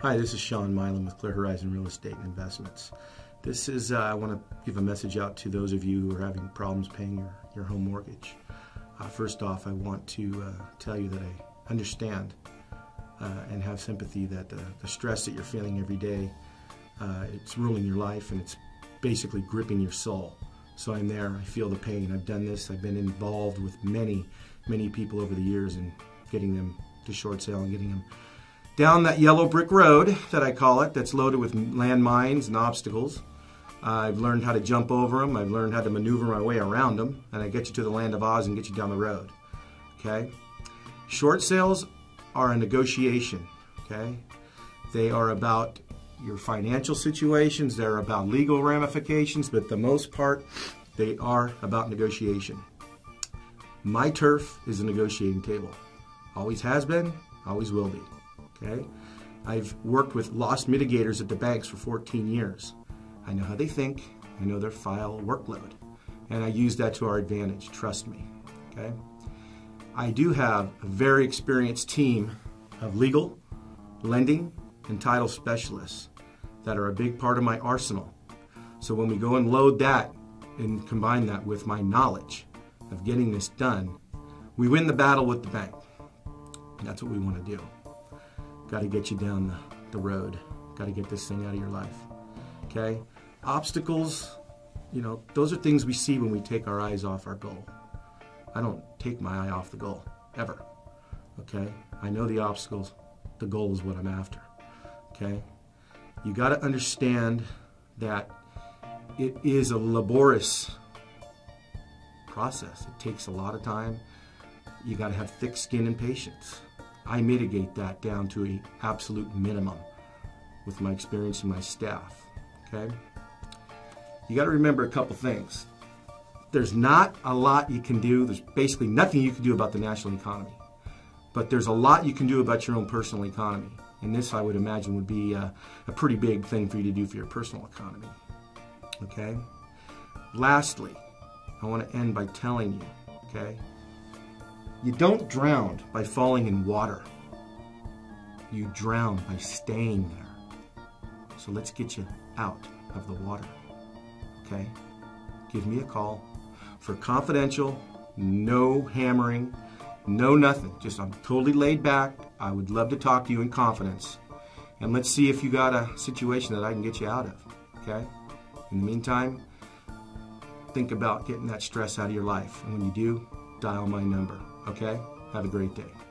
Hi, this is Shawn Mileham with Clear Horizon Real Estate and Investments. This is, uh, I want to give a message out to those of you who are having problems paying your, your home mortgage. Uh, first off, I want to uh, tell you that I understand uh, and have sympathy that the, stress that you're feeling every day, uh, it's ruling your life and it's basically gripping your soul. So I'm there, I feel the pain. I've done this, I've been involved with many, many people over the years in getting them to short sale and getting them down that yellow brick road that I call it, that's loaded with landmines and obstacles. I've learned how to jump over them. I've learned how to maneuver my way around them, and I get you to the land of Oz and get you down the road. Okay? Short sales are a negotiation. Okay? They are about your financial situations, they're about legal ramifications, but the most part, they are about negotiation. My turf is a negotiating table. Always has been, always will be. Okay? I've worked with loss mitigators at the banks for 14 years. I know how they think, I know their file workload, and I use that to our advantage, trust me. Okay? I do have a very experienced team of legal, lending, and title specialists that are a big part of my arsenal. So when we go and load that and combine that with my knowledge of getting this done, we win the battle with the bank. That's what we want to do. Got to get you down the, road. Got to get this thing out of your life. Okay? Obstacles, you know, those are things we see when we take our eyes off our goal. I don't take my eye off the goal, ever. Okay? I know the obstacles. The goal is what I'm after. Okay? You got to understand that it is a laborious process. It takes a lot of time. You got to have thick skin and patience. I mitigate that down to an absolute minimum with my experience and my staff. Okay? You got to remember a couple things. There's not a lot you can do. There's basically nothing you can do about the national economy. But there's a lot you can do about your own personal economy. And this, I would imagine, would be a, a pretty big thing for you to do for your personal economy. Okay? Lastly, I want to end by telling you, okay? You don't drown by falling in water. You drown by staying there. So let's get you out of the water. Okay? Give me a call for confidential, no hammering, no nothing. Just I'm totally laid back. I would love to talk to you in confidence. And let's see if you got a situation that I can get you out of. Okay? In the meantime, think about getting that stress out of your life. And when you do, dial my number. Okay? Have a great day.